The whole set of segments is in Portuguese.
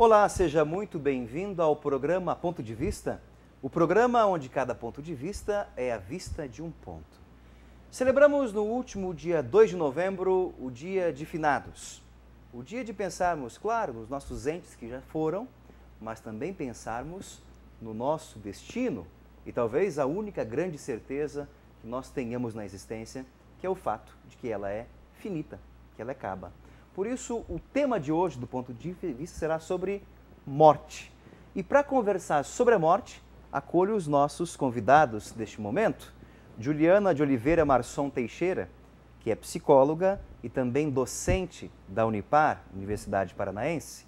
Olá, seja muito bem-vindo ao programa Ponto de Vista, o programa onde cada ponto de vista é a vista de um ponto. Celebramos no último dia 2 de novembro o Dia de Finados. O dia de pensarmos, claro, nos nossos entes que já foram, mas também pensarmos no nosso destino e talvez a única grande certeza que nós tenhamos na existência, que é o fato de que ela é finita, que ela acaba. Por isso, o tema de hoje, do ponto de vista, será sobre morte. E para conversar sobre a morte, acolho os nossos convidados deste momento. Juliana de Oliveira Marçom Teixeira, que é psicóloga e também docente da Unipar, Universidade Paranaense.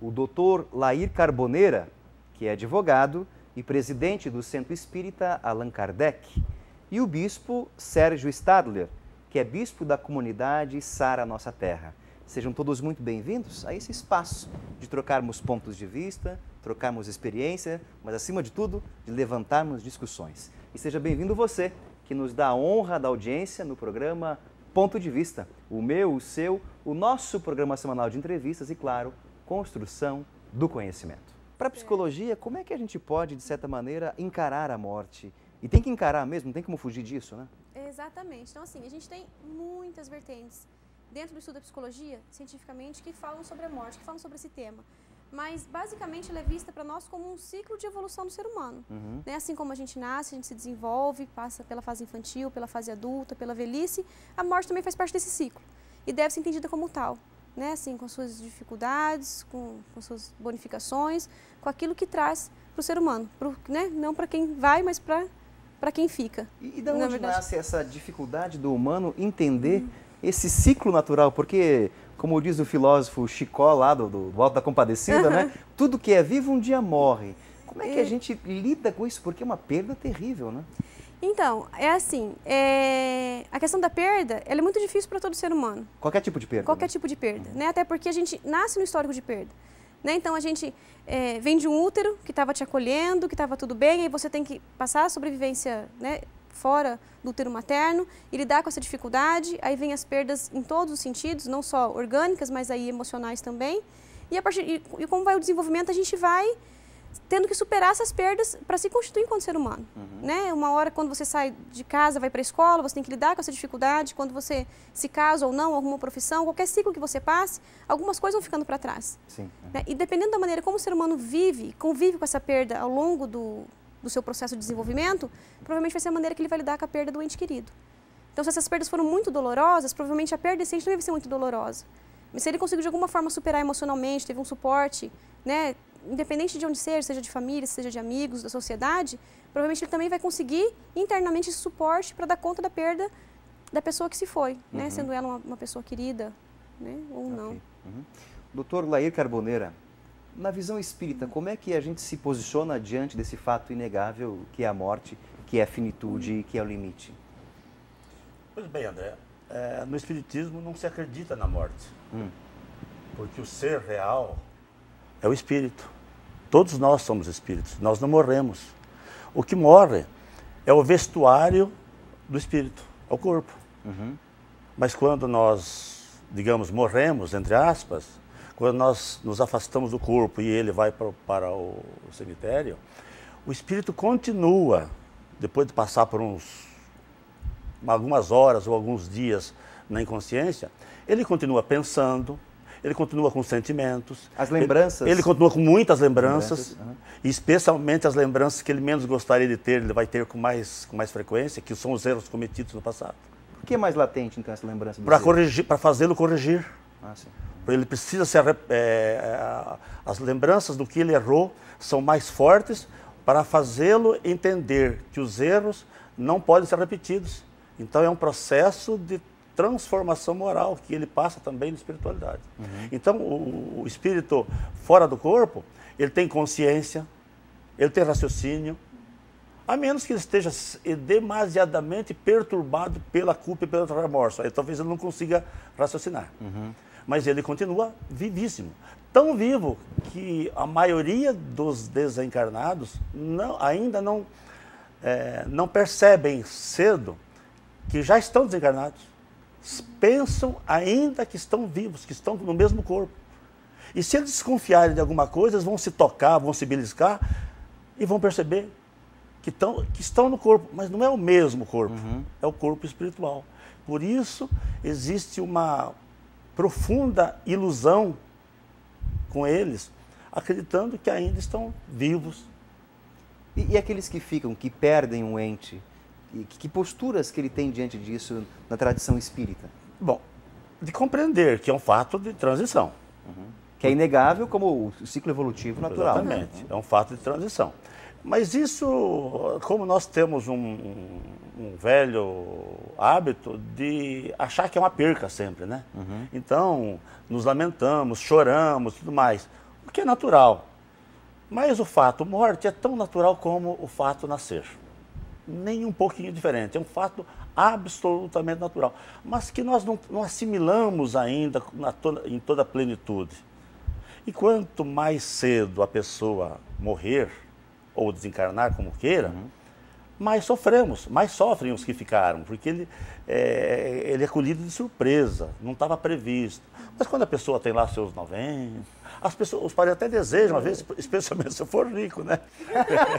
O doutor Lair Carboneira, que é advogado e presidente do Centro Espírita Allan Kardec. E o bispo Sérgio Stadler, que é bispo da comunidade Sara Nossa Terra. Sejam todos muito bem-vindos a esse espaço de trocarmos pontos de vista, trocarmos experiência, mas acima de tudo, de levantarmos discussões. E seja bem-vindo você, que nos dá a honra da audiência no programa Ponto de Vista, o meu, o seu, o nosso programa semanal de entrevistas e, claro, construção do conhecimento. Para a psicologia, como é que a gente pode, de certa maneira, encarar a morte? E tem que encarar mesmo, não tem como fugir disso, né? Exatamente. Então, assim, a gente tem muitas vertentes dentro do estudo da psicologia, cientificamente, que falam sobre a morte, que falam sobre esse tema. Mas, basicamente, ela é vista para nós como um ciclo de evolução do ser humano. Uhum. Né? Assim como a gente nasce, a gente se desenvolve, passa pela fase infantil, pela fase adulta, pela velhice, a morte também faz parte desse ciclo. E deve ser entendida como tal. Né? Assim, com suas dificuldades, com, com suas bonificações, com aquilo que traz para o ser humano. Pro, né? Não para quem vai, mas para quem fica. E, e de onde nasce essa dificuldade do humano entender uhum. Esse ciclo natural? Porque como diz o filósofo Chicó lá do, do Alto da Compadecida, uhum. né? Tudo que é vivo um dia morre. Como é que a gente lida com isso? Porque é uma perda terrível, né? Então, é assim, é... a questão da perda, ela é muito difícil para todo ser humano. Qualquer tipo de perda? Qualquer né? tipo de perda, uhum. né? Até porque a gente nasce no histórico de perda. Né? Então, a gente é, vem de um útero que estava te acolhendo, que estava tudo bem, aí você tem que passar a sobrevivência né, fora do útero materno e lidar com essa dificuldade. Aí vem as perdas em todos os sentidos, não só orgânicas, mas aí emocionais também. E, a partir, e, e como vai o desenvolvimento, a gente vai tendo que superar essas perdas para se constituir enquanto ser humano. Uhum. Né? Uma hora, quando você sai de casa, vai para a escola, você tem que lidar com essa dificuldade. Quando você se casa ou não, alguma profissão, qualquer ciclo que você passe, algumas coisas vão ficando para trás. Sim. Uhum. Né? E dependendo da maneira como o ser humano vive, convive com essa perda ao longo do, do seu processo de desenvolvimento, provavelmente vai ser a maneira que ele vai lidar com a perda do ente querido. Então, se essas perdas foram muito dolorosas, provavelmente a perda desse ente também vai ser muito dolorosa. Mas se ele conseguiu de alguma forma superar emocionalmente, teve um suporte, né, independente de onde seja, seja de família, seja de amigos, da sociedade, provavelmente ele também vai conseguir internamente esse suporte para dar conta da perda da pessoa que se foi, né, uhum. né, sendo ela uma, uma, pessoa querida, né, ou okay. não. Uhum. Doutor Lair Carboneira, na visão espírita, como é que a gente se posiciona diante desse fato inegável que é a morte, que é a finitude, que é o limite? Pois bem, André, é, no espiritismo não se acredita na morte, hum. porque o ser real é o espírito. Todos nós somos espíritos, nós não morremos. O que morre é o vestuário do espírito, é o corpo. Uhum. Mas quando nós, digamos, morremos, entre aspas, quando nós nos afastamos do corpo e ele vai para, para o cemitério, o espírito continua, depois de passar por uns algumas horas ou alguns dias na inconsciência, ele continua pensando, ele continua com sentimentos. As lembranças? Ele, ele continua com muitas lembranças, lembranças uhum. especialmente as lembranças que ele menos gostaria de ter, ele vai ter com mais, com mais frequência, que são os erros cometidos no passado. Por que é mais latente, então, essa lembrança? Para corrigir, para fazê-lo corrigir. Ah, sim. Ele precisa ser. É, é, as lembranças do que ele errou são mais fortes para fazê-lo entender que os erros não podem ser repetidos. Então é um processo de transformação moral que ele passa também na espiritualidade. Uhum. Então o, o espírito fora do corpo, ele tem consciência, ele tem raciocínio, a menos que ele esteja demasiadamente perturbado pela culpa e pelo remorso. Aí talvez ele não consiga raciocinar. Uhum mas ele continua vivíssimo. Tão vivo que a maioria dos desencarnados não, ainda não, é, não percebem cedo que já estão desencarnados. Pensam ainda que estão vivos, que estão no mesmo corpo. E se eles desconfiarem de alguma coisa, eles vão se tocar, vão se beliscar e vão perceber que, tão, que estão no corpo, mas não é o mesmo corpo, uhum. é o corpo espiritual. Por isso existe uma profunda ilusão com eles, acreditando que ainda estão vivos. E, e aqueles que ficam, que perdem um ente, que, que posturas que ele tem diante disso na tradição espírita? Bom, de compreender que é um fato de transição. Uhum. Que é inegável como o ciclo evolutivo natural. Exatamente, é um fato de transição. Mas isso, como nós temos um, um, velho hábito de achar que é uma perca sempre, né? Uhum. Então, nos lamentamos, choramos, tudo mais, o que é natural. Mas o fato morte é tão natural como o fato nascer. Nem um pouquinho diferente, é um fato absolutamente natural. Mas que nós não, não assimilamos ainda toda, em toda a plenitude. E quanto mais cedo a pessoa morrer, ou desencarnar, como queira, uhum. mais sofremos, mais sofrem os que ficaram, porque ele é, ele é colhido de surpresa, não estava previsto. Mas quando a pessoa tem lá seus 90, as pessoas, os pais até desejam, às vezes, especialmente se eu for rico, né?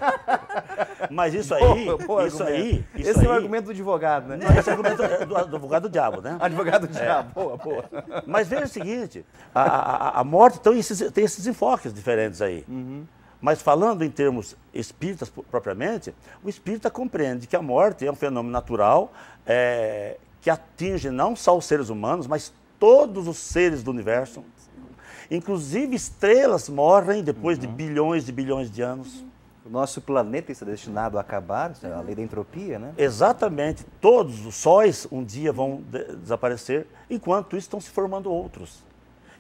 Mas isso aí, boa, isso aí... Isso esse aí, é o argumento do advogado, né? Não, esse é o argumento do, do advogado do diabo, né? Advogado do é. diabo, boa, boa. Mas veja o seguinte, a, a, a morte tem esses, tem esses enfoques diferentes aí. Uhum. Mas falando em termos espíritas propriamente, o espírita compreende que a morte é um fenômeno natural é, que atinge não só os seres humanos, mas todos os seres do universo. Inclusive estrelas morrem depois uhum. de bilhões e bilhões de anos. O nosso planeta está destinado a acabar, é a lei da entropia, né? Exatamente. Todos os sóis um dia vão de desaparecer, enquanto isso estão se formando outros.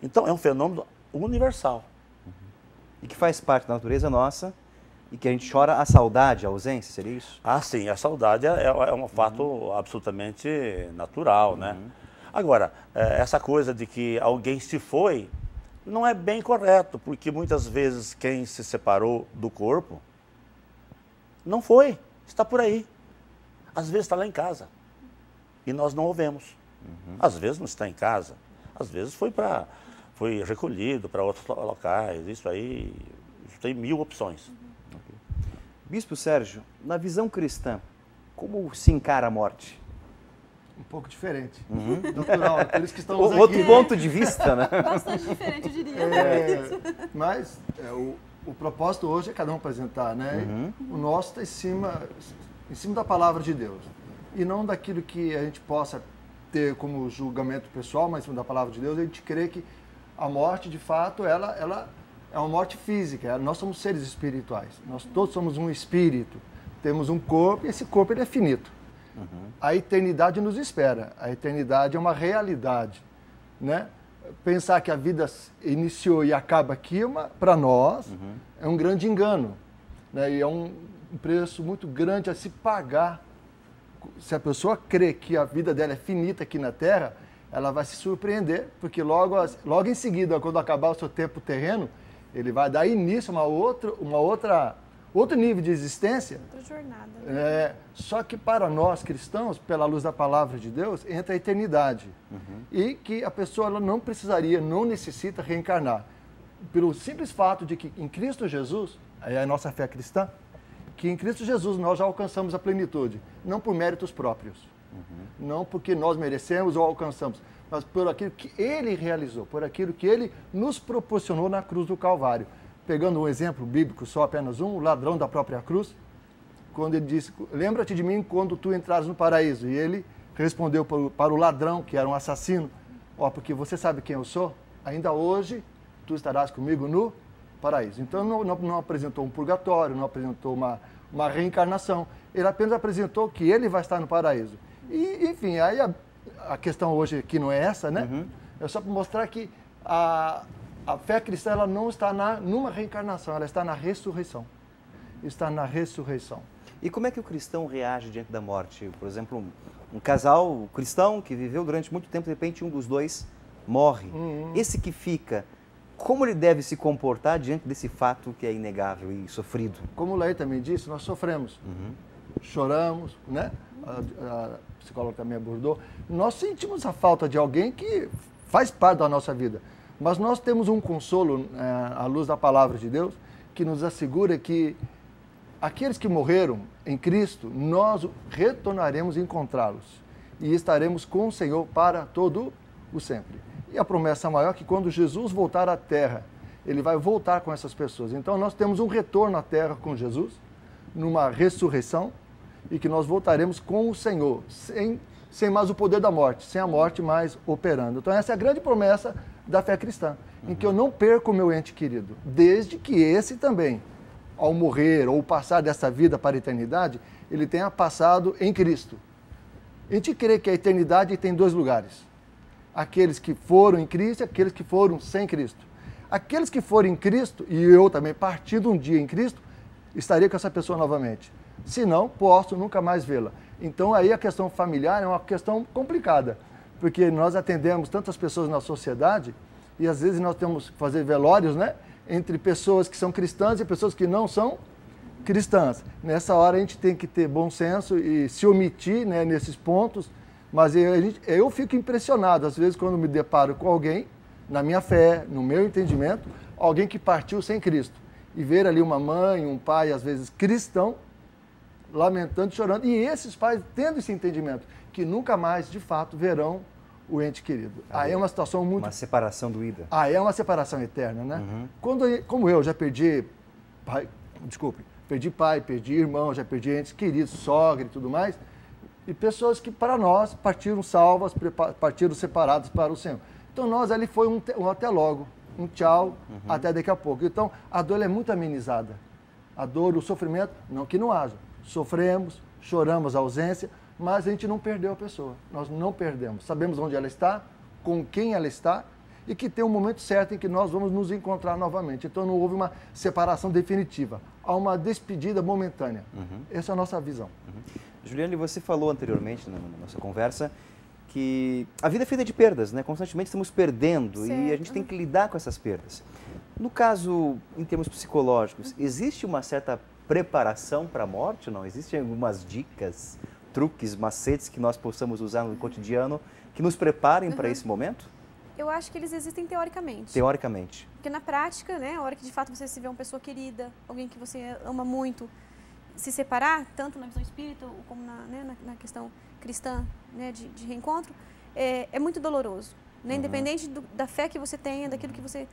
Então é um fenômeno universal e que faz parte da natureza nossa e que a gente chora a saudade, a ausência, seria isso? Ah, sim, a saudade é, é um fato uhum. absolutamente natural, né? Uhum. Agora, é, essa coisa de que alguém se foi não é bem correto, porque muitas vezes quem se separou do corpo não foi, está por aí. Às vezes está lá em casa e nós não o vemos. Uhum. Às vezes não está em casa, às vezes foi para foi recolhido para outros locais. Isso aí isso tem mil opções. Bispo Sérgio, na visão cristã, como se encara a morte? Um pouco diferente. Uhum. Natural, aqueles que estão aqui. Outro ponto de vista, né? Bastante diferente, eu diria. É, mas é, o, o propósito hoje é cada um apresentar, né? Uhum. O nosso está em cima, em cima da palavra de Deus. E não daquilo que a gente possa ter como julgamento pessoal, mas em cima da palavra de Deus, a gente crê que a morte, de fato, ela, ela é uma morte física. Nós somos seres espirituais. Nós todos somos um espírito. Temos um corpo e esse corpo ele é finito. Uhum. A eternidade nos espera. A eternidade é uma realidade, né? Pensar que a vida iniciou e acaba aqui, é para nós, uhum. é um grande engano. Né? E é um preço muito grande a se pagar. Se a pessoa crê que a vida dela é finita aqui na Terra, ela vai se surpreender, porque logo, logo em seguida, quando acabar o seu tempo terreno, ele vai dar início a uma outra, uma outra, outro nível de existência. Outra jornada. Né? É, só que para nós cristãos, pela luz da palavra de Deus, entra a eternidade. Uhum. E que a pessoa ela não precisaria, não necessita reencarnar. Pelo simples fato de que em Cristo Jesus, é a nossa fé cristã, que em Cristo Jesus nós já alcançamos a plenitude, não por méritos próprios. Uhum. Não porque nós merecemos ou alcançamos, mas por aquilo que Ele realizou, por aquilo que Ele nos proporcionou na cruz do Calvário. Pegando um exemplo bíblico, só apenas um, o ladrão da própria cruz, quando ele disse: Lembra-te de mim quando tu entrares no paraíso. E ele respondeu para o ladrão, que era um assassino: Ó, oh, porque você sabe quem eu sou, ainda hoje tu estarás comigo no paraíso. Então não, não, não apresentou um purgatório, não apresentou uma, uma reencarnação. Ele apenas apresentou que ele vai estar no paraíso. E, enfim, aí a, a questão hoje aqui não é essa, né? Uhum. É só para mostrar que a, a fé cristã ela não está na, numa reencarnação, ela está na ressurreição. Está na ressurreição. E como é que o cristão reage diante da morte? Por exemplo, um, um casal cristão que viveu durante muito tempo, de repente um dos dois morre. Uhum. Esse que fica, como ele deve se comportar diante desse fato que é inegável e sofrido? Como o Lei também disse, nós sofremos. Uhum. Choramos, né? A, a, psicóloga também abordou, nós sentimos a falta de alguém que faz parte da nossa vida. Mas nós temos um consolo é, à luz da palavra de Deus que nos assegura que aqueles que morreram em Cristo, nós retornaremos a encontrá-los e estaremos com o Senhor para todo o sempre. E a promessa maior é que quando Jesus voltar à terra, ele vai voltar com essas pessoas. Então nós temos um retorno à terra com Jesus, numa ressurreição, e que nós voltaremos com o Senhor, sem, sem mais o poder da morte, sem a morte mais operando. Então essa é a grande promessa da fé cristã, em que eu não perco o meu ente querido, desde que esse também, ao morrer ou passar dessa vida para a eternidade, ele tenha passado em Cristo. A gente crê que a eternidade tem dois lugares: aqueles que foram em Cristo e aqueles que foram sem Cristo. Aqueles que forem em Cristo, e eu também, partindo um dia em Cristo, estaria com essa pessoa novamente. Se não, posso nunca mais vê-la. Então aí a questão familiar é uma questão complicada, porque nós atendemos tantas pessoas na sociedade e às vezes nós temos que fazer velórios, né? Entre pessoas que são cristãs e pessoas que não são cristãs. Nessa hora a gente tem que ter bom senso e se omitir né, nesses pontos, mas eu, eu fico impressionado às vezes quando me deparo com alguém na minha fé, no meu entendimento, alguém que partiu sem Cristo. E ver ali uma mãe, um pai, às vezes cristão, lamentando, chorando. E esses pais tendo esse entendimento, que nunca mais, de fato, verão o ente querido. Aí, Aí é uma situação muito. Uma separação doída. Aí é uma separação eterna, né? Uhum. Quando, como eu já perdi pai, desculpe, perdi pai, perdi irmão, já perdi entes queridos, sogra e tudo mais, e pessoas que para nós partiram salvas, partiram separados para o Senhor. Então nós ali foi um, um até logo, um tchau, uhum. até daqui a pouco. Então a dor é muito amenizada. A dor, o sofrimento, não que não haja. Sofremos, choramos a ausência, mas a gente não perdeu a pessoa. Nós não perdemos. Sabemos onde ela está, com quem ela está e que tem um momento certo em que nós vamos nos encontrar novamente. Então não houve uma separação definitiva, há uma despedida momentânea. Uhum. Essa é a nossa visão. Uhum. Juliane, você falou anteriormente na nossa conversa que a vida é feita de perdas, né? Constantemente estamos perdendo certo. e a gente tem que lidar com essas perdas. No caso, em termos psicológicos, existe uma certa preparação para a morte não? Existem algumas dicas, truques, macetes que nós possamos usar no cotidiano que nos preparem uhum. para esse momento? Eu acho que eles existem teoricamente. Teoricamente. Porque na prática, né, a hora que de fato você se vê uma pessoa querida, alguém que você ama muito, se separar, tanto na visão espírita como na, né, na, na questão cristã né, de, de reencontro, é, é, muito doloroso. Né? Uhum. Independente do, da fé que você tenha, daquilo que você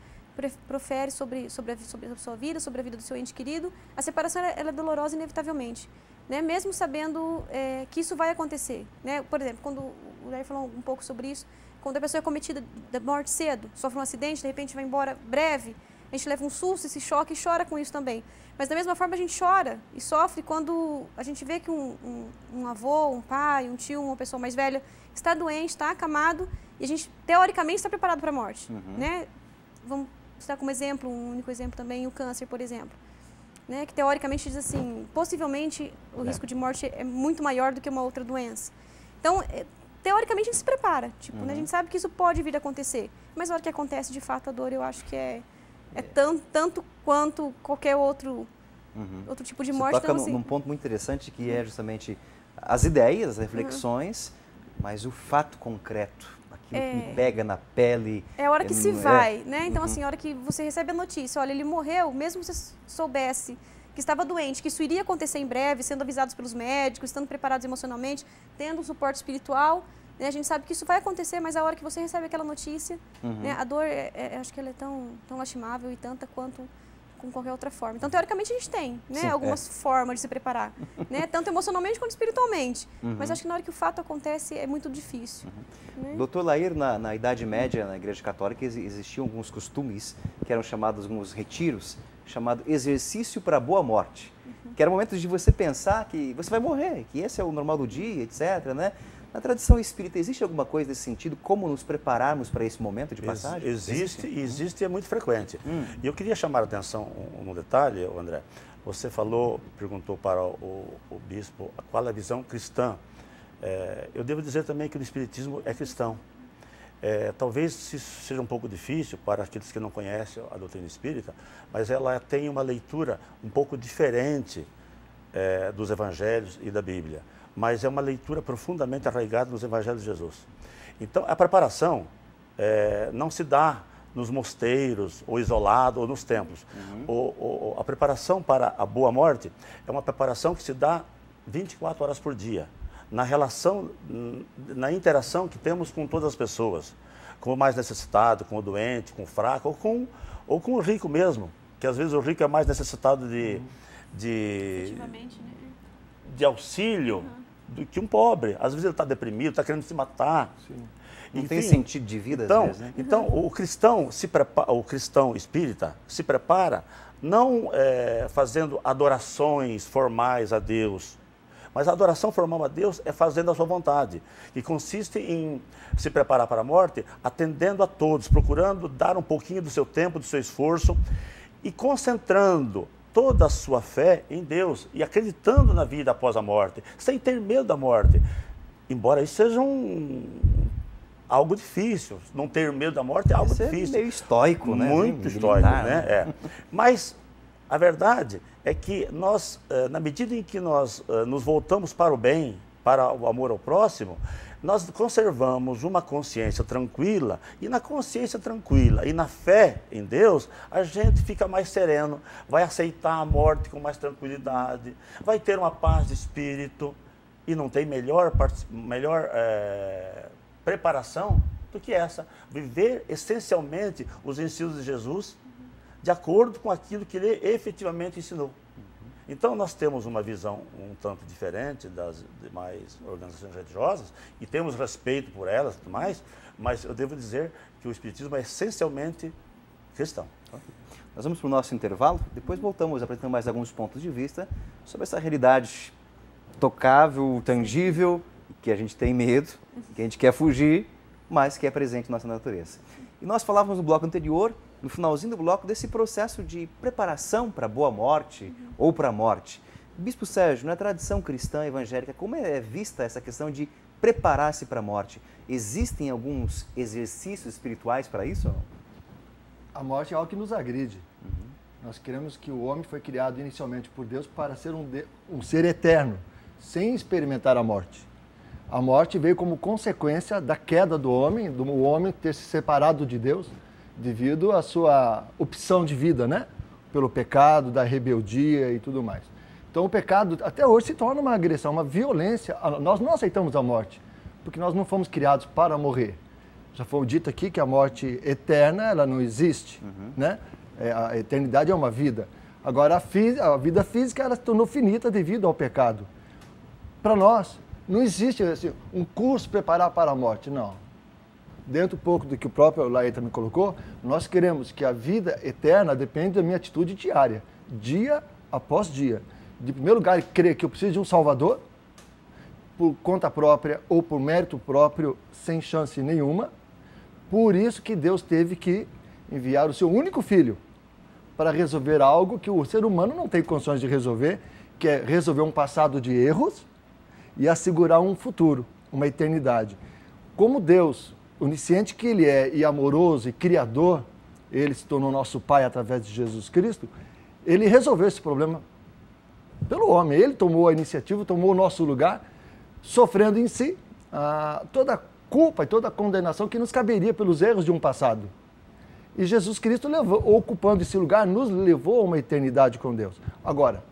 profere sobre, sobre, a, sobre a sua vida, sobre a vida do seu ente querido, a separação ela é dolorosa inevitavelmente. Né? Mesmo sabendo é, que isso vai acontecer. Né? Por exemplo, quando o Daí falou um pouco sobre isso, quando a pessoa é cometida da morte cedo, sofre um acidente, de repente vai embora breve, a gente leva um susto, esse choque e chora com isso também. Mas da mesma forma a gente chora e sofre quando a gente vê que um, um, um avô, um pai, um tio, uma pessoa mais velha está doente, está acamado e a gente teoricamente está preparado para a morte, uhum. né? Vamos citar como exemplo, um único exemplo também, o câncer, por exemplo. Né, que teoricamente diz assim, possivelmente o é. risco de morte é muito maior do que uma outra doença. Então, é, teoricamente a gente se prepara, tipo, uhum. né, a gente uhum. sabe que isso pode vir a acontecer, mas na hora que acontece de fato a dor, eu acho que é é tanto, tanto quanto qualquer outro, uhum. outro tipo de morte. Você toca então, assim... num ponto muito interessante que é justamente as ideias, as reflexões, uhum. mas o fato concreto, aquilo é... que me pega na pele. É a hora que é, se vai, né? Então, uhum. assim, a hora que você recebe a notícia, olha, ele morreu, mesmo se soubesse que estava doente, que isso iria acontecer em breve, sendo avisados pelos médicos, estando preparados emocionalmente, tendo um suporte espiritual, né? A gente sabe que isso vai acontecer, mas a hora que você recebe aquela notícia, uhum. né? a dor, é, é, acho que ela é tão, tão lastimável e tanta quanto com qualquer outra forma. Então, teoricamente, a gente tem né? Sim, algumas é. formas de se preparar, né? tanto emocionalmente quanto espiritualmente. Uhum. Mas acho que na hora que o fato acontece é muito difícil. Uhum. Né? Doutor Lair, na, na, Idade Média, na Igreja Católica, existiam alguns costumes que eram chamados alguns retiros, chamado exercício para boa morte. Uhum. Que era momentos de você pensar que você vai morrer, que esse é o normal do dia, etc. Né? Na tradição espírita, existe alguma coisa nesse sentido? Como nos prepararmos para esse momento de passagem? Existe, existe, existe e é muito frequente. Hum. E eu queria chamar a atenção no detalhe, André. Você falou, perguntou para o, o bispo qual é a visão cristã. É, eu devo dizer também que o Espiritismo é cristão. É, talvez seja um pouco difícil para aqueles que não conhecem a doutrina espírita, mas ela tem uma leitura um pouco diferente é, dos evangelhos e da Bíblia mas é uma leitura profundamente arraigada nos Evangelhos de Jesus. Então, a preparação é, não se dá nos mosteiros, ou isolado, ou nos templos. O, o, a preparação para a boa morte é uma preparação que se dá 24 horas por dia, na relação, na interação que temos com todas as pessoas, com o mais necessitado, com o doente, com o fraco, ou com, ou com o rico mesmo, que às vezes o rico é mais necessitado de, de, Efetivamente, né? de auxílio do que um pobre. Às vezes ele está deprimido, está querendo se matar. Não tem Enfim, sentido de vida, Então, às vezes, né? então o cristão se prepara, o cristão espírita se prepara não é, fazendo adorações formais a Deus, mas a adoração formal a Deus é fazendo a sua vontade, que consiste em se preparar para a morte, atendendo a todos, procurando dar um pouquinho do seu tempo, do seu esforço e concentrando toda a sua fé em Deus e acreditando na vida após a morte, sem ter medo da morte. Embora isso seja um, algo difícil, não ter medo da morte é algo é difícil. meio estoico, né? Muito Militar, histórico, né? É. Mas a verdade é que nós, eh, na medida em que nós eh, nos voltamos para o bem, para o amor ao próximo, nós conservamos uma consciência tranquila e na consciência tranquila e na fé em Deus, a gente fica mais sereno, vai aceitar a morte com mais tranquilidade, vai ter uma paz de espírito e não tem melhor, melhor eh, preparação do que essa. Viver essencialmente os ensinos de Jesus de acordo com aquilo que ele efetivamente ensinou. Então, nós temos uma visão um tanto diferente das demais organizações religiosas e temos respeito por elas e tudo mais, mas eu devo dizer que o Espiritismo é essencialmente cristão. Nós vamos para o nosso intervalo, depois voltamos apresentando mais alguns pontos de vista sobre essa realidade tocável, tangível, que a gente tem medo, que a gente quer fugir, mas que é presente na nossa natureza. E nós falávamos no bloco anterior, no finalzinho do bloco, desse processo de preparação para a boa morte ou para a morte. Bispo Sérgio, na tradição cristã evangélica, como é vista essa questão de preparar-se para a morte? Existem alguns exercícios espirituais para isso? A morte é algo que nos agride. Nós queremos que o homem foi criado inicialmente por Deus para ser um, de- um ser eterno, sem experimentar a morte. A morte veio como consequência da queda do homem, do homem ter se separado de Deus devido à sua opção de vida, né? Pelo pecado, da rebeldia e tudo mais. Então o pecado até hoje se torna uma agressão, uma violência. Nós não aceitamos a morte, porque nós não fomos criados para morrer. Já foi dito aqui que a morte eterna, ela não existe, né? É, a eternidade é uma vida. Agora, a, a vida física, ela se tornou finita devido ao pecado. Para nós, não existe assim, um curso preparar para a morte, não. Dentro um pouco do que o próprio Laeta me colocou, nós queremos que a vida eterna depende da minha atitude diária, dia após dia. De primeiro lugar, crer que eu preciso de um Salvador, por conta própria ou por mérito próprio, sem chance nenhuma. Por isso que Deus teve que enviar o seu único filho para resolver algo que o ser humano não tem condições de resolver, que é resolver um passado de erros e assegurar um futuro, uma eternidade. Como Deus, onisciente que Ele é e amoroso e criador, Ele se tornou nosso Pai através de Jesus Cristo, Ele resolveu esse problema pelo homem. Ele tomou a iniciativa, tomou o nosso lugar, sofrendo em si ah, toda a culpa e toda a condenação que nos caberia pelos erros de um passado. E Jesus Cristo, levou, ocupando esse lugar, nos levou a uma eternidade com Deus. Agora,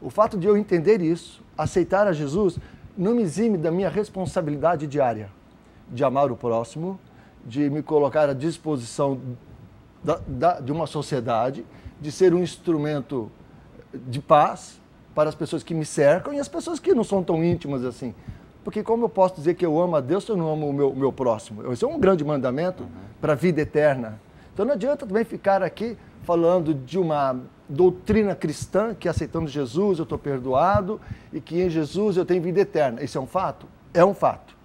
o fato de eu entender isso, aceitar a Jesus, não me exime da minha responsabilidade diária de amar o próximo, de me colocar à disposição da, da, de uma sociedade, de ser um instrumento de paz para as pessoas que me cercam e as pessoas que não são tão íntimas assim. Porque como eu posso dizer que eu amo a Deus se eu não amo o meu, meu próximo? Esse é um grande mandamento para a vida eterna. Então não adianta também ficar aqui falando de uma doutrina cristã que aceitando Jesus eu estou perdoado e que em Jesus eu tenho vida eterna. Isso é um fato? É um fato.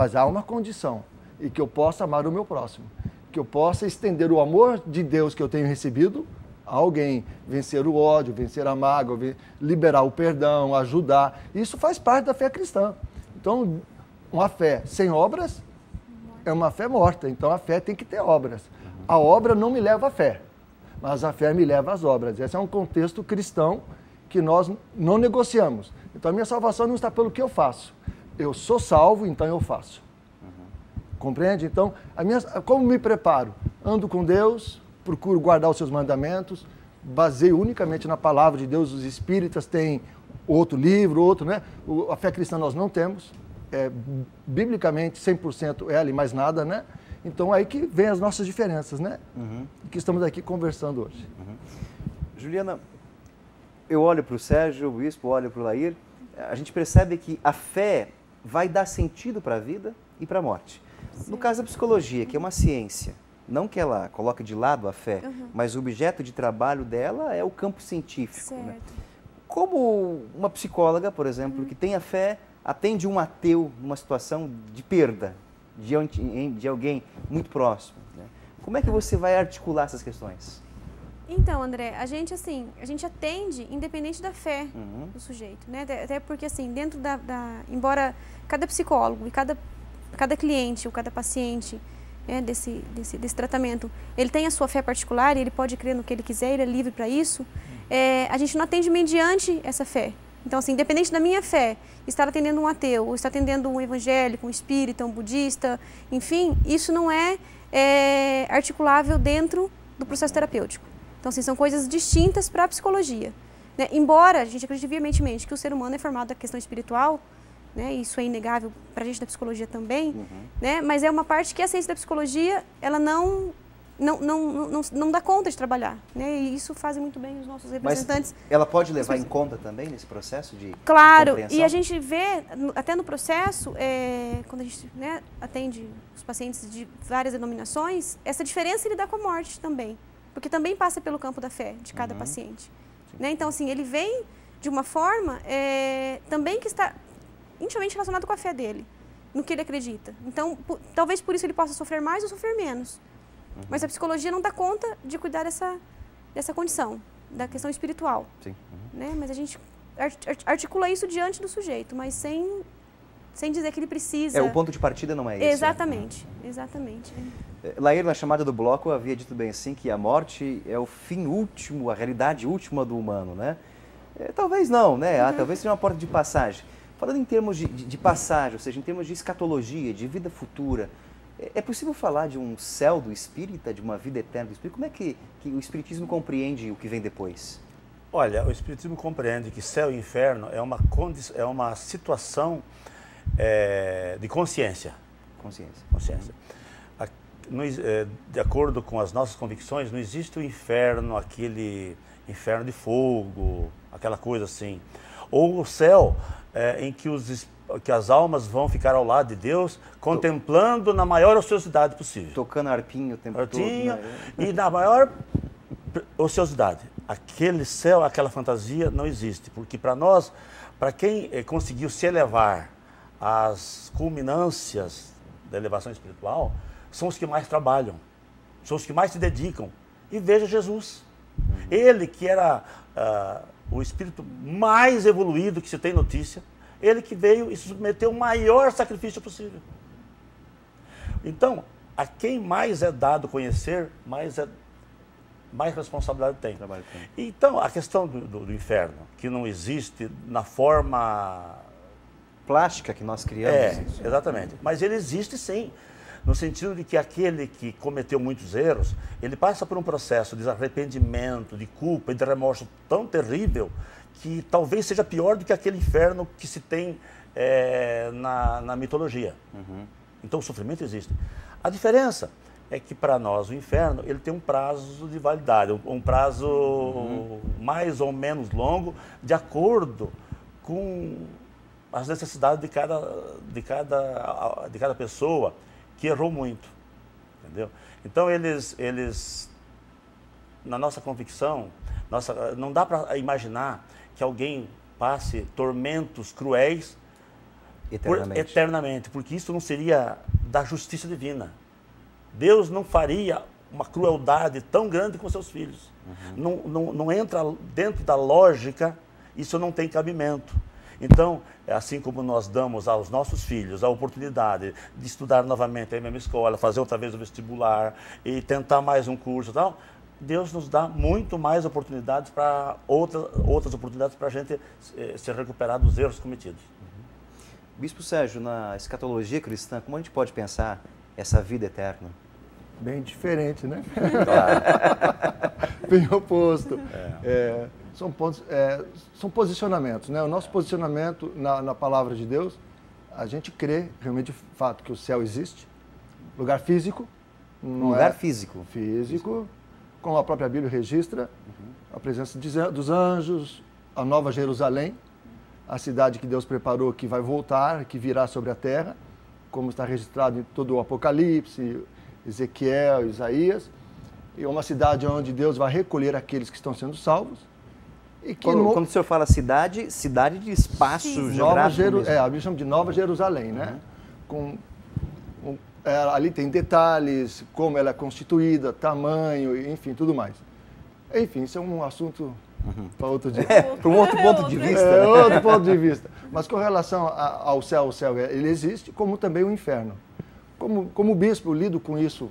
Mas há uma condição e que eu possa amar o meu próximo, que eu possa estender o amor de Deus que eu tenho recebido a alguém, vencer o ódio, vencer a mágoa, liberar o perdão, ajudar. Isso faz parte da fé cristã. Então, uma fé sem obras é uma fé morta. Então, a fé tem que ter obras. A obra não me leva à fé, mas a fé me leva às obras. Esse é um contexto cristão que nós não negociamos. Então, a minha salvação não está pelo que eu faço. Eu sou salvo, então eu faço. Compreende? Então, a minha, como me preparo? ando com Deus, procuro guardar os seus mandamentos, baseio unicamente na palavra de Deus. Os espíritas têm outro livro, outro, né? A fé cristã nós não temos. É, biblicamente, 100% ela e mais nada, né? Então, aí que vem as nossas diferenças, né? Uhum. Que estamos aqui conversando hoje. Uhum. Juliana, eu olho para o Sérgio, o bispo, olho para o Lair, a gente percebe que a fé vai dar sentido para a vida e para a morte. Sim. No caso da psicologia, que é uma ciência, não que ela coloque de lado a fé, uhum. mas o objeto de trabalho dela é o campo científico. Né? Como uma psicóloga, por exemplo, uhum. que tem a fé, atende um ateu numa situação de perda de, de alguém muito próximo. Né? Como é que você vai articular essas questões? Então, André, a gente assim, a gente atende independente da fé uhum. do sujeito, né? Até porque assim, dentro da, da, embora cada psicólogo e cada cada cliente ou cada paciente né, desse, desse, desse tratamento, ele tem a sua fé particular e ele pode crer no que ele quiser, ele é livre para isso. É, a gente não atende mediante essa fé. Então, assim, independente da minha fé, estar atendendo um ateu, ou estar atendendo um evangélico, um espírita, um budista, enfim, isso não é, é articulável dentro do processo terapêutico. Então, assim, são coisas distintas para a psicologia. Né? Embora a gente acredite veementemente que o ser humano é formado da questão espiritual, né? isso é inegável para a gente da psicologia também, uhum. né? mas é uma parte que a ciência da psicologia ela não não, não, não, não dá conta de trabalhar. Né? E isso fazem muito bem os nossos representantes. Mas ela pode levar em conta também nesse processo de Claro, e a gente vê, até no processo, é, quando a gente né, atende os pacientes de várias denominações, essa diferença ele dá com a morte também. Porque também passa pelo campo da fé de cada uhum. paciente. Né? Então, assim, ele vem de uma forma é, também que está intimamente relacionado com a fé dele, no que ele acredita. Então, talvez por isso ele possa sofrer mais ou sofrer menos. Uhum. Mas a psicologia não dá conta de cuidar dessa, dessa condição, da questão espiritual. Sim. Uhum. Né? Mas a gente articula isso diante do sujeito, mas sem, sem dizer que ele precisa. É, o ponto de partida não é esse. Exatamente, né? exatamente. É, Lair, na chamada do bloco, havia dito bem assim que a morte é o fim último, a realidade última do humano, né? É, talvez não, né? Ah, uhum. talvez seja uma porta de passagem. Falando em termos de, de, de passagem, ou seja, em termos de escatologia, de vida futura, é, é possível falar de um céu do espírita, de uma vida eterna do espírito? Como é que, que o espiritismo compreende o que vem depois? Olha, o espiritismo compreende que céu e inferno é uma, é uma situação é, de consciência. Consciência. Consciência. A, no, é, de acordo com as nossas convicções, não existe o inferno, aquele inferno de fogo, aquela coisa assim. Ou o céu é, em que os que as almas vão ficar ao lado de Deus, contemplando na maior ociosidade possível. Tocando arpinho o tempo arpinho, todo. Né? E na maior ociosidade. Aquele céu, aquela fantasia não existe, porque para nós, para quem eh, conseguiu se elevar às culminâncias da elevação espiritual, são os que mais trabalham, são os que mais se dedicam. E veja Jesus. Uhum. Ele que era uh, o espírito mais evoluído que se tem notícia, ele que veio e se submeteu ao maior sacrifício possível. Então, a quem mais é dado conhecer, mais, é, mais responsabilidade tem. Então, a questão do, do, do, inferno, que não existe na forma plástica que nós criamos. É, exatamente. Mas ele existe sim, no sentido de que aquele que cometeu muitos erros, ele passa por um processo de arrependimento, de culpa e de remorso tão terrível que talvez seja pior do que aquele inferno que se tem é, na, na, mitologia. Uhum. Então o sofrimento existe. A diferença é que para nós o inferno ele tem um prazo de validade, um prazo uhum. mais ou menos longo, de acordo com as necessidades de cada, de cada, de cada pessoa que errou muito. Entendeu? Então eles, eles na nossa convicção, nossa, não dá para imaginar que alguém passe tormentos cruéis eternamente. Por, eternamente, porque isso não seria da justiça divina. Deus não faria uma crueldade tão grande com seus filhos. Uhum. Não, não, não entra dentro da lógica, isso não tem cabimento. Então, assim como nós damos aos nossos filhos a oportunidade de estudar novamente a mesma escola, fazer outra vez o vestibular e tentar mais um curso e tal, Deus nos dá muito mais oportunidades para outras, outras oportunidades para a gente eh, se recuperar dos erros cometidos. Uhum. Bispo Sérgio, na escatologia cristã, como a gente pode pensar essa vida eterna? Bem diferente, né? Bem oposto. É, são, pontos, é, são posicionamentos, né? O nosso posicionamento na, na palavra de Deus, a gente crê realmente de fato que o céu existe, lugar físico, um lugar é físico. Físico, como a própria Bíblia registra, uhum. a presença dos anjos, a Nova Jerusalém, a cidade que Deus preparou que vai voltar, que virá sobre a terra, como está registrado em todo o Apocalipse, Ezequiel, Isaías, e uma cidade onde Deus vai recolher aqueles que estão sendo salvos. E que quando, no... quando o senhor fala cidade, cidade de espaço Sim. geográfico Nova Jeru... É, a Bíblia chama de Nova Jerusalém, né? Uhum. Com, um, é, ali tem detalhes, como ela é constituída, tamanho, enfim, tudo mais. Enfim, isso é um assunto uhum. para outro dia. É, para um outro ponto de vista. É, outro ponto de vista. Mas com relação a, ao céu, o céu ele existe, como também o inferno. Como, como bispo, lido com isso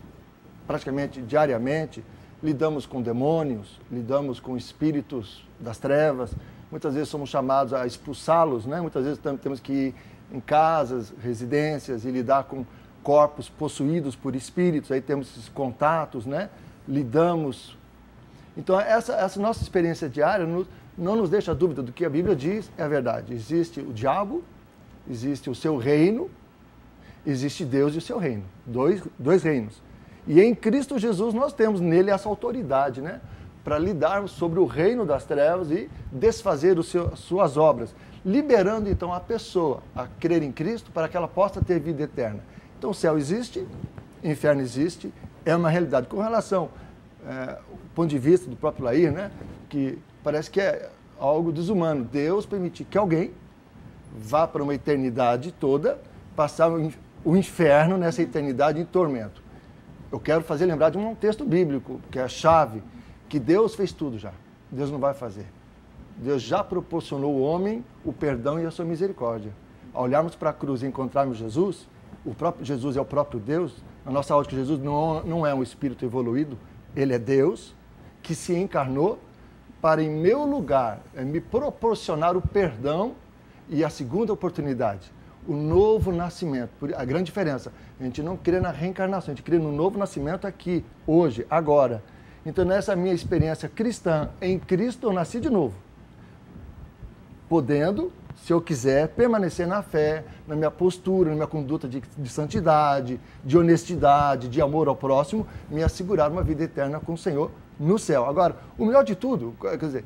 praticamente diariamente. Lidamos com demônios, lidamos com espíritos das trevas. Muitas vezes somos chamados a expulsá-los, né? Muitas vezes temos que ir em casas, residências e lidar com corpos possuídos por espíritos. Aí temos esses contatos, né? Lidamos. Então, essa, essa nossa experiência diária não, nos deixa dúvida do que a Bíblia diz, é a verdade. Existe o diabo, existe o seu reino, existe Deus e o seu reino. Dois, dois reinos. E em Cristo Jesus nós temos nele essa autoridade, né? Para lidarmos sobre o reino das trevas e desfazer as suas obras, liberando então a pessoa a crer em Cristo para que ela possa ter vida eterna. Então o céu existe, inferno existe, é uma realidade. Com relação é, ao ponto de vista do próprio Lair, né? Que parece que é algo desumano. Deus permitir que alguém vá para uma eternidade toda passar o inferno nessa eternidade em tormento. Eu quero fazer lembrar de um texto bíblico, que é a chave, que Deus fez tudo já. Deus não vai fazer. Deus já proporcionou ao homem o perdão e a sua misericórdia. Ao olharmos para a cruz e encontrarmos Jesus, o próprio Jesus é o próprio Deus, a nossa ótica Jesus não, não é um espírito evoluído, ele é Deus que se encarnou para, em meu lugar, me proporcionar o perdão e a segunda oportunidade o novo nascimento. A grande diferença, a gente não crê na reencarnação, a gente crê no novo nascimento aqui, hoje, agora. Então, nessa minha experiência cristã, em Cristo eu nasci de novo. Podendo, se eu quiser, permanecer na fé, na minha postura, na minha conduta de, de santidade, de honestidade, de amor ao próximo, me assegurar uma vida eterna com o Senhor no céu. Agora, o melhor de tudo, quer dizer,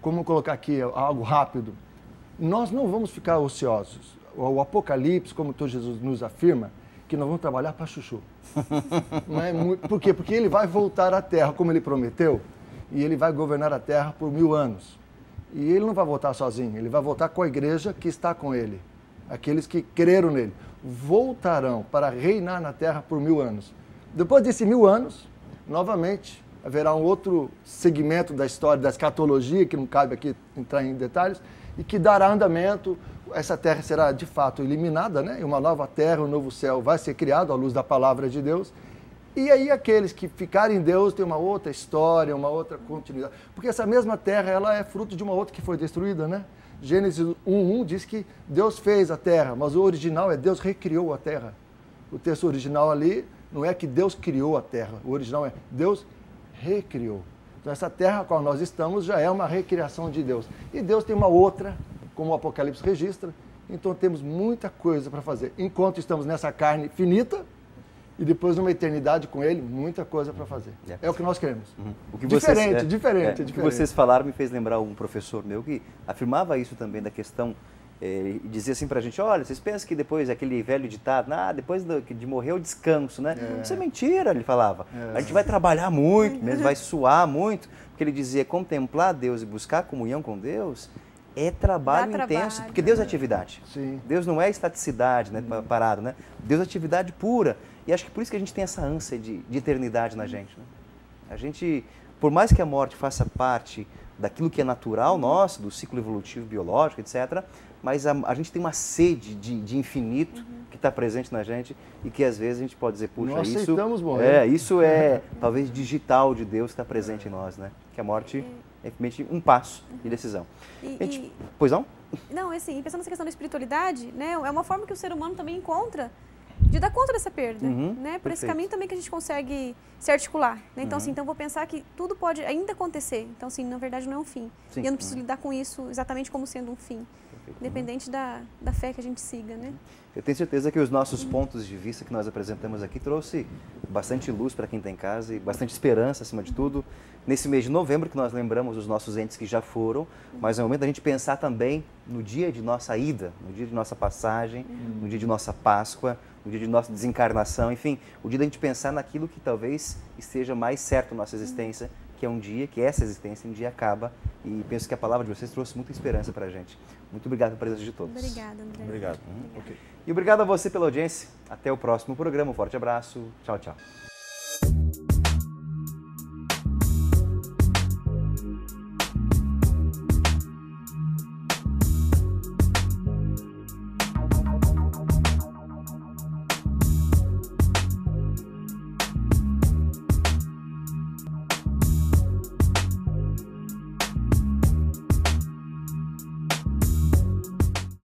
como colocar aqui algo rápido, nós não vamos ficar ociosos. O Apocalipse, como o Jesus nos afirma, que nós vamos trabalhar para chuchu. É por quê? Porque ele vai voltar à terra, como ele prometeu, e ele vai governar a terra por mil anos. E ele não vai voltar sozinho, ele vai voltar com a igreja que está com ele. Aqueles que creram nele voltarão para reinar na terra por mil anos. Depois desses mil anos, novamente, haverá um outro segmento da história da escatologia, que não cabe aqui entrar em detalhes, e que dará andamento. Essa terra será de fato eliminada, né? E uma nova terra, um novo céu vai ser criado à luz da palavra de Deus. E aí aqueles que ficarem em Deus têm uma outra história, uma outra continuidade. Porque essa mesma terra, ela é fruto de uma outra que foi destruída, né? Gênesis 1:1 diz que Deus fez a terra, mas o original é Deus recriou a terra. O texto original ali não é que Deus criou a terra, o original é Deus recriou. Então, essa terra a qual nós estamos já é uma recriação de Deus. E Deus tem uma outra, como o Apocalipse registra. Então, temos muita coisa para fazer. Enquanto estamos nessa carne finita, e depois numa eternidade com Ele, muita coisa para fazer. É. é. o que nós queremos. Uhum. O que diferente, vocês, é, diferente, é, diferente. O que vocês falaram me fez lembrar um professor meu que afirmava isso também da questão é, dizia assim pra gente, olha, vocês pensam que depois aquele velho ditado, ah, depois do, de morrer o descanso, né? É. Isso é mentira, ele falava. É. A gente vai trabalhar muito, mesmo vai suar muito, porque ele dizia, contemplar Deus e buscar comunhão com Deus é trabalho Dá intenso, trabalho. porque Deus é atividade. Sim. Deus não é estaticidade, né, hum. parado, né? Deus é atividade pura. E acho que por isso que a gente tem essa ânsia de, de eternidade na gente. Né? A gente, por mais que a morte faça parte daquilo que é natural nosso, do ciclo evolutivo biológico, etc., mas a, a gente tem uma sede de, de infinito uhum. que está presente na gente e que às vezes a gente pode dizer, puxa, Nós isso morrer. é isso é talvez digital de Deus está presente em nós, né? Que a morte é simplesmente um passo de decisão. E, gente, e... Pois não? Não, assim, pensando nessa questão da espiritualidade, né, é uma forma que o ser humano também encontra de dar conta dessa perda, Uhum, né? Por esse perfeito. caminho também que a gente consegue se articular, né? Então, Uhum. assim, então eu vou pensar que tudo pode ainda acontecer. Então, assim, na verdade não é um fim. Sim. E eu não preciso lidar com isso exatamente como sendo um fim, Perfeito. independente da, da fé que a gente siga, né? Eu tenho certeza que os nossos pontos de vista que nós apresentamos aqui trouxe bastante luz para quem está em casa e bastante esperança, acima de tudo, nesse mês de novembro que nós lembramos os nossos entes que já foram, mas é o momento da gente pensar também no dia de nossa ida, no dia de nossa passagem, no dia de nossa Páscoa, no dia de nossa desencarnação, enfim, o dia da gente pensar naquilo que talvez esteja mais certo na nossa existência, que é um dia, que essa existência um dia acaba e penso que a palavra de vocês trouxe muita esperança para a gente. Muito obrigado pela presença de todos. Obrigada, André. Obrigado. Obrigada. E obrigado a você pela audiência. Até o próximo programa. Um forte abraço. Tchau, tchau.